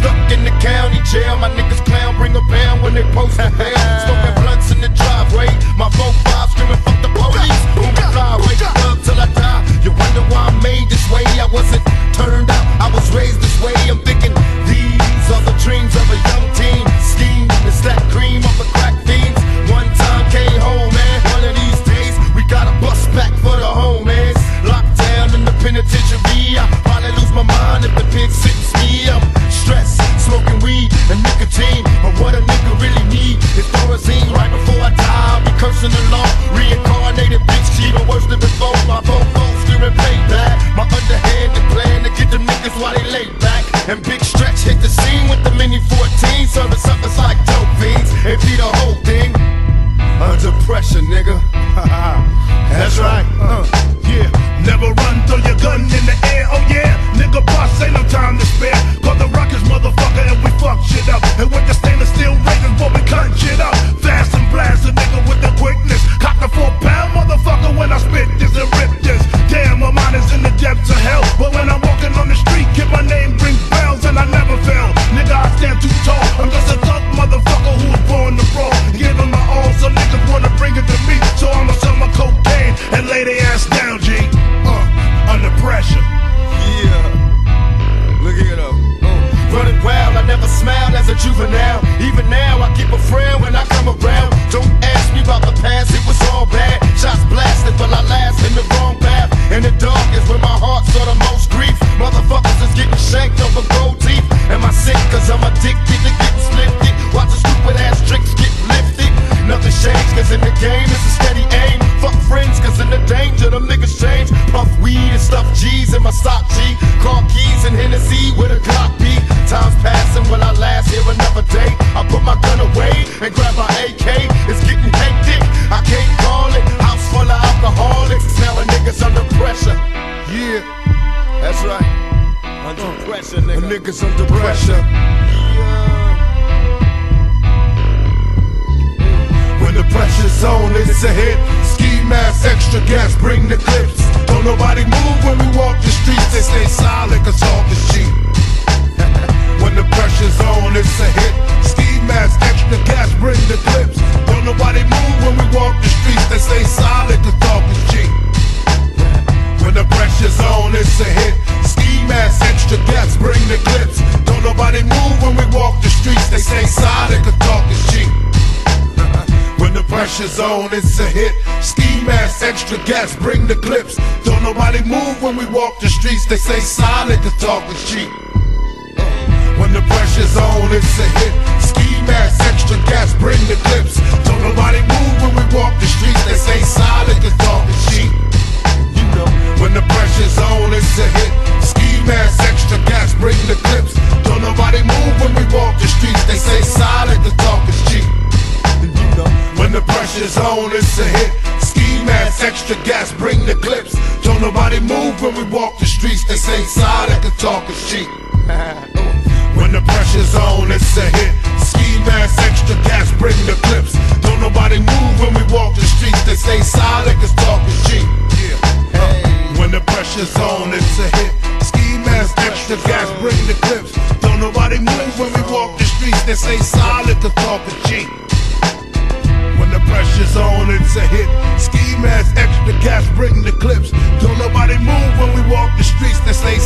Stuck in the county jail, my niggas clown, bring a pound when they post the bail. Smoking blunts in the driveway, my folk five screaming. Cursing the law. Reincarnated bitch, even worse than before. My fofo screaming payback. My underhanded plan to get them niggas while they lay back. And Big Stretch hit the scene with the Mini 14, serving suckers like dope fiends. And be the whole thing under pressure, nigga. That's right. Uh, yeah, never run, throw your gun in the air, oh yeah. Nigga, boss, ain't no time to spare. Call the rockets, motherfucker, in my sock G. Car keys and Hennessy with a Glock B. Time's passing, will I last here another day? I put my gun away and grab my AK. It's getting hectic, I can't call it. House full of alcoholics. Now a nigga's under pressure. Yeah, that's right. Under pressure, nigga. A nigga's under pressure. Yeah. When the pressure's on, it's a hit. Ski mask, extra gas, bring the clips. Don't nobody move when we walk the streets. They stay silent, cause talk is cheap. when the pressure's on, it's a hit. Ski mask, extra gas, bring the clips. Don't nobody move when we walk the streets. They stay silent, cause talk is cheap. When the pressure's on, it's a hit. Ski mask, extra gas, bring the clips. Don't nobody move when we walk the streets. They stay silent, cause talk is cheap. When the pressure's on, it's a hit. Ski mask, extra gas, bring the clips. Don't nobody move when we walk the streets. They say silent, the talk is cheap. Uh, when the pressure's on, it's a hit. Ski mask, extra gas, bring the clips. Don't nobody move when we walk the streets. They say silent, the talk is cheap. You know, when the pressure's on, it's a hit. Ski mask, extra gas, bring the clips. Don't nobody move when we walk the streets. They say silent, the talk is cheap. You know, when the pressure's on, it's a hit. Extra gas, bring the clips. Don't nobody move when we walk the streets. They say silent, the talk is cheap. When the pressure's on, it's a hit. Ski mask, extra gas, bring the clips. Don't nobody move when we walk the streets. They say silent, cause talk is cheap. Yeah. When the pressure's on, it's a hit. Ski mask, extra gas, bring the clips. Don't nobody move when we walk the streets. They say silent, cause talk is cheap pressure's on, it's a hit. Ski mask, extra cash, bring the clips. Don't nobody move when we walk the streets, they say